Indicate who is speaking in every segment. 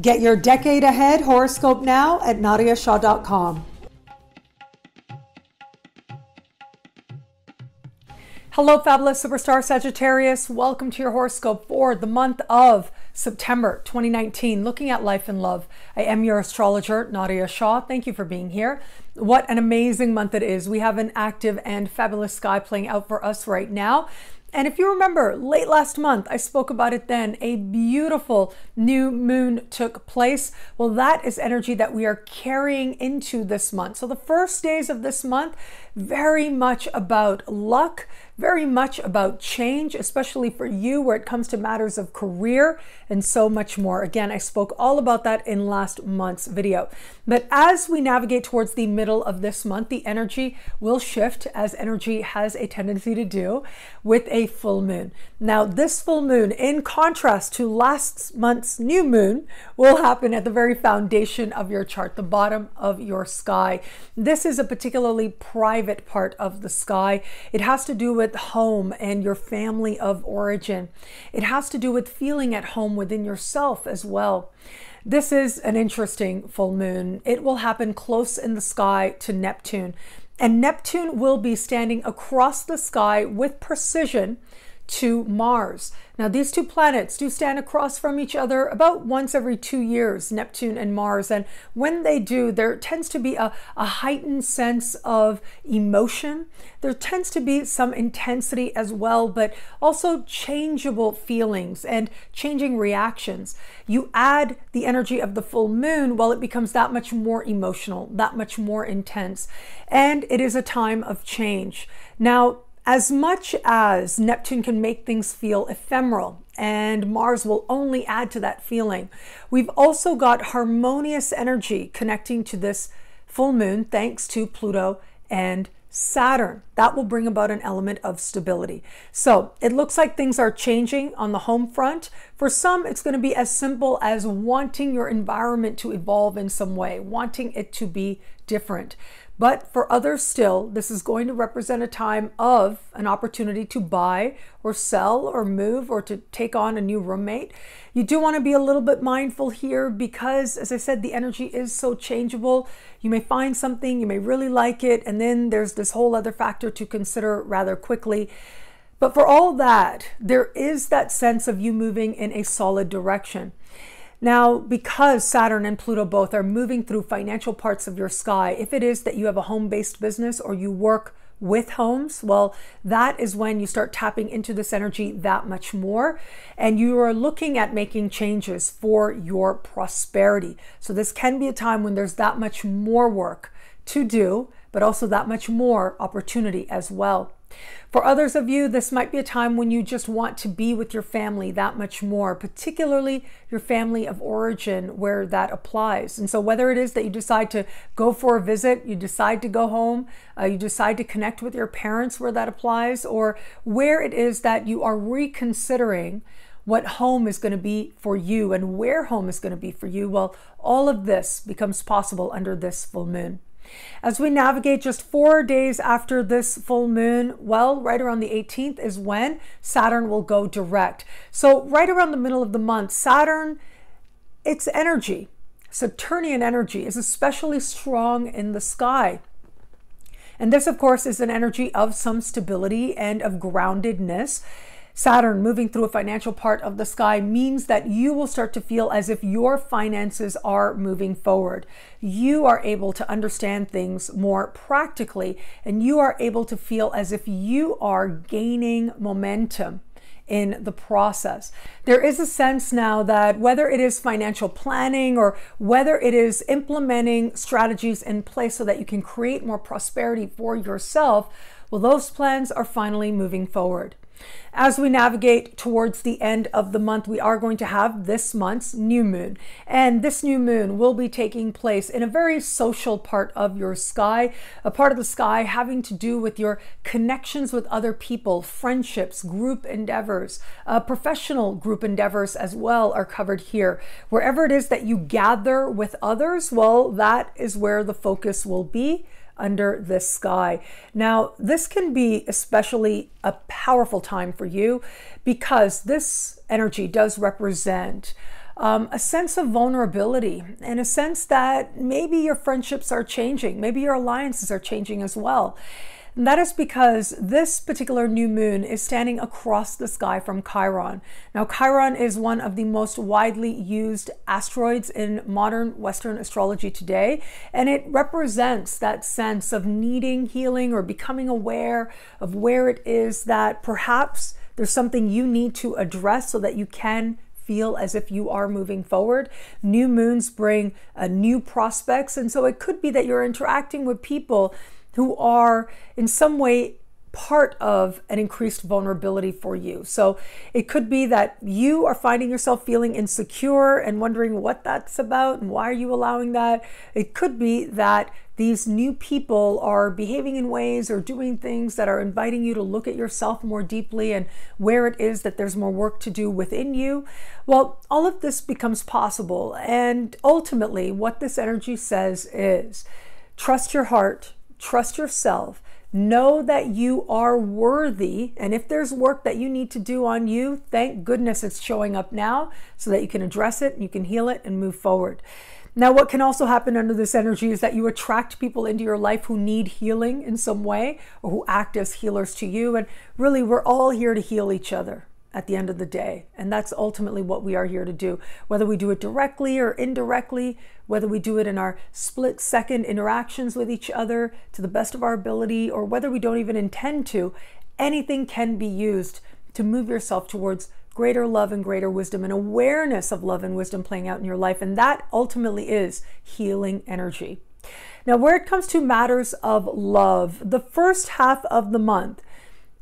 Speaker 1: Get your decade ahead horoscope now at nadiyashah.com. Hello, fabulous superstar Sagittarius. Welcome to your horoscope for the month of September 2019. Looking at life and love. I am your astrologer, Nadiya Shah. Thank you for being here. What an amazing month it is. We have an active and fabulous sky playing out for us right now. And if you remember, late last month, I spoke about it then, a beautiful new moon took place. Well, that is energy that we are carrying into this month. So the first days of this month, very much about luck, very much about change, especially for you where it comes to matters of career and so much more. Again, I spoke all about that in last month's video. But as we navigate towards the middle of this month, the energy will shift as energy has a tendency to do with a full moon. Now, this full moon, in contrast to last month's new moon, will happen at the very foundation of your chart, the bottom of your sky. This is a particularly private part of the sky. It has to do with home and your family of origin. It has to do with feeling at home within yourself as well. This is an interesting full moon. It will happen close in the sky to Neptune. And Neptune will be standing across the sky with precision to Mars. Now, these two planets do stand across from each other about once every two years, Neptune and Mars. And when they do, there tends to be a, a heightened sense of emotion. There tends to be some intensity as well, but also changeable feelings and changing reactions. You add the energy of the full moon, well, it becomes that much more emotional, that much more intense. And it is a time of change. Now, as much as Neptune can make things feel ephemeral and Mars will only add to that feeling, we've also got harmonious energy connecting to this full moon thanks to Pluto and Saturn. That will bring about an element of stability. So it looks like things are changing on the home front. For some, it's going to be as simple as wanting your environment to evolve in some way, wanting it to be different. But for others still, this is going to represent a time of an opportunity to buy or sell or move or to take on a new roommate. You do want to be a little bit mindful here because, as I said, the energy is so changeable. You may find something, you may really like it, and then there's this whole other factor to consider rather quickly. But for all that, there is that sense of you moving in a solid direction. Now, because Saturn and Pluto both are moving through financial parts of your sky, if it is that you have a home based business or you work with homes, well, that is when you start tapping into this energy that much more. And you are looking at making changes for your prosperity. So, this can be a time when there's that much more work to do, but also that much more opportunity as well. For others of you, this might be a time when you just want to be with your family that much more, particularly your family of origin where that applies. And so, whether it is that you decide to go for a visit, you decide to go home, uh, you decide to connect with your parents where that applies, or where it is that you are reconsidering what home is going to be for you and where home is going to be for you, well, all of this becomes possible under this full moon. As we navigate just four days after this full moon, well, right around the 18th is when Saturn will go direct. So, right around the middle of the month, Saturn, its energy, Saturnian energy, is especially strong in the sky. And this, of course, is an energy of some stability and of groundedness. Saturn moving through a financial part of the sky means that you will start to feel as if your finances are moving forward. You are able to understand things more practically, and you are able to feel as if you are gaining momentum in the process. There is a sense now that whether it is financial planning or whether it is implementing strategies in place so that you can create more prosperity for yourself, well, those plans are finally moving forward. As we navigate towards the end of the month, we are going to have this month's new moon. And this new moon will be taking place in a very social part of your sky, a part of the sky having to do with your connections with other people, friendships, group endeavors, uh, professional group endeavors as well are covered here. Wherever it is that you gather with others, well, that is where the focus will be under this sky. Now, this can be especially a powerful time for you because this energy does represent um, a sense of vulnerability and a sense that maybe your friendships are changing, maybe your alliances are changing as well. And that is because this particular new moon is standing across the sky from Chiron. Now, Chiron is one of the most widely used asteroids in modern Western astrology today, and it represents that sense of needing healing or becoming aware of where it is that perhaps there's something you need to address so that you can feel as if you are moving forward. New moons bring uh, new prospects, and so it could be that you're interacting with people who are in some way part of an increased vulnerability for you. So it could be that you are finding yourself feeling insecure and wondering what that's about and why are you allowing that. It could be that these new people are behaving in ways or doing things that are inviting you to look at yourself more deeply and where it is that there's more work to do within you. Well, all of this becomes possible. And ultimately, what this energy says is trust your heart Trust yourself. Know that you are worthy. And if there's work that you need to do on you, thank goodness it's showing up now so that you can address it, and you can heal it, and move forward. Now, what can also happen under this energy is that you attract people into your life who need healing in some way or who act as healers to you. And really, we're all here to heal each other at the end of the day. And that's ultimately what we are here to do. Whether we do it directly or indirectly, whether we do it in our split second interactions with each other to the best of our ability, or whether we don't even intend to, anything can be used to move yourself towards greater love and greater wisdom and awareness of love and wisdom playing out in your life. And that ultimately is healing energy. Now, where it comes to matters of love, the first half of the month,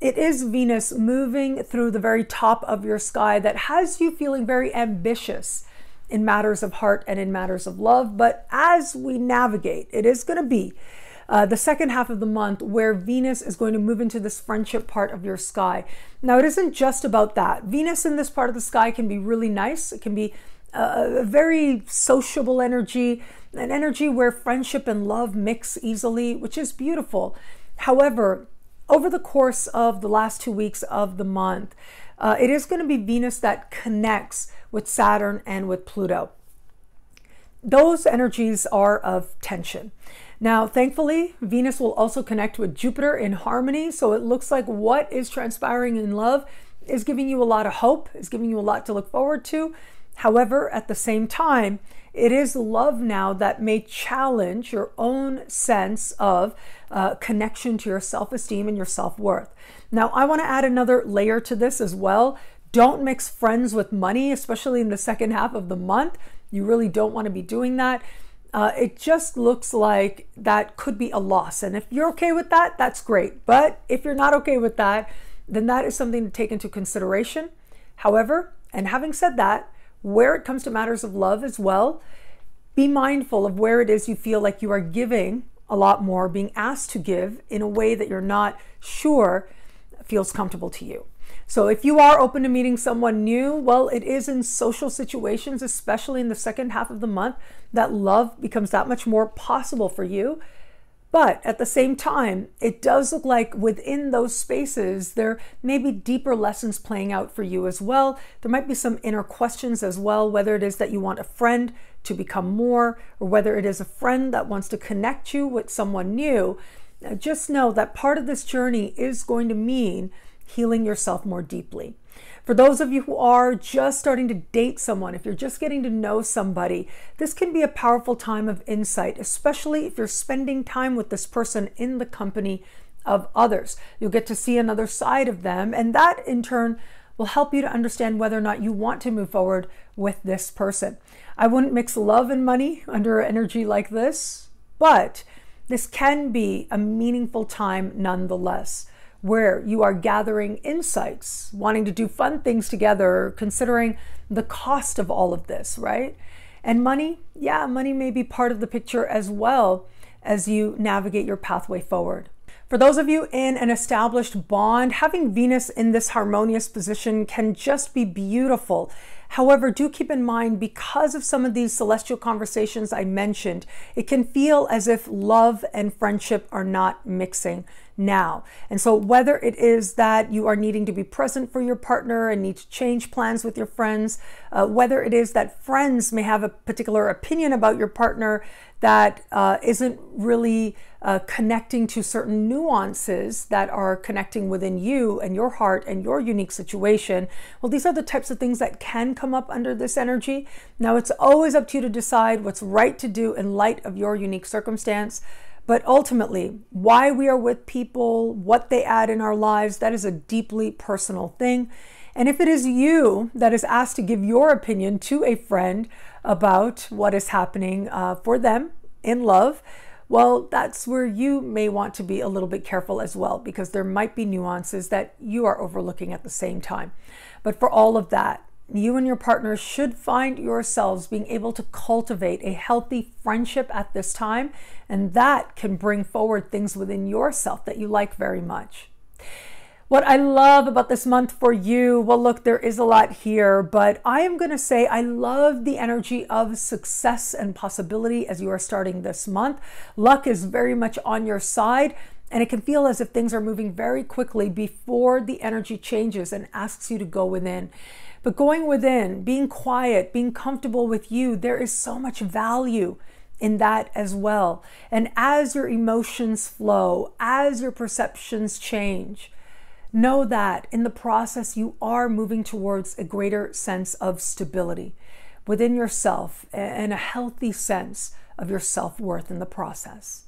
Speaker 1: it is Venus moving through the very top of your sky that has you feeling very ambitious in matters of heart and in matters of love. But as we navigate, it is going to be uh, the second half of the month where Venus is going to move into this friendship part of your sky. Now, it isn't just about that. Venus in this part of the sky can be really nice, it can be a, a very sociable energy, an energy where friendship and love mix easily, which is beautiful. However, over the course of the last two weeks of the month, uh, it is going to be Venus that connects with Saturn and with Pluto. Those energies are of tension. Now, thankfully, Venus will also connect with Jupiter in harmony. So it looks like what is transpiring in love is giving you a lot of hope, is giving you a lot to look forward to. However, at the same time, it is love now that may challenge your own sense of uh, connection to your self esteem and your self worth. Now, I want to add another layer to this as well. Don't mix friends with money, especially in the second half of the month. You really don't want to be doing that. Uh, it just looks like that could be a loss. And if you're okay with that, that's great. But if you're not okay with that, then that is something to take into consideration. However, and having said that, where it comes to matters of love as well, be mindful of where it is you feel like you are giving a lot more, being asked to give in a way that you're not sure feels comfortable to you. So if you are open to meeting someone new, well, it is in social situations, especially in the second half of the month, that love becomes that much more possible for you but at the same time, it does look like within those spaces, there may be deeper lessons playing out for you as well. There might be some inner questions as well, whether it is that you want a friend to become more, or whether it is a friend that wants to connect you with someone new. Just know that part of this journey is going to mean healing yourself more deeply. For those of you who are just starting to date someone, if you're just getting to know somebody, this can be a powerful time of insight, especially if you're spending time with this person in the company of others. You'll get to see another side of them, and that in turn will help you to understand whether or not you want to move forward with this person. I wouldn't mix love and money under energy like this, but this can be a meaningful time nonetheless where you are gathering insights, wanting to do fun things together, considering the cost of all of this, right? And money, yeah, money may be part of the picture as well as you navigate your pathway forward. For those of you in an established bond, having Venus in this harmonious position can just be beautiful. However, do keep in mind because of some of these celestial conversations I mentioned, it can feel as if love and friendship are not mixing. Now. And so, whether it is that you are needing to be present for your partner and need to change plans with your friends, uh, whether it is that friends may have a particular opinion about your partner that uh, not really uh, connecting to certain nuances that are connecting within you and your heart and your unique situation. Well, these are the types of things that can come up under this energy. Now, it's always up to you to decide what's right to do in light of your unique circumstance. But ultimately, why we are with people, what they add in our lives, that is a deeply personal thing. And if it is you that is asked to give your opinion to a friend about what is happening uh, for them in love, well, that's where you may want to be a little bit careful as well, because there might be nuances that you are overlooking at the same time. But for all of that, you and your partner should find yourselves being able to cultivate a healthy friendship at this time, and that can bring forward things within yourself that you like very much. What I love about this month for you, well, look, there is a lot here, but I am going to say I love the energy of success and possibility as you are starting this month. Luck is very much on your side. And it can feel as if things are moving very quickly before the energy changes and asks you to go within. But going within, being quiet, being comfortable with you, there is so much value in that as well. And as your emotions flow, as your perceptions change, know that in the process you are moving towards a greater sense of stability within yourself and a healthy sense of your self worth in the process.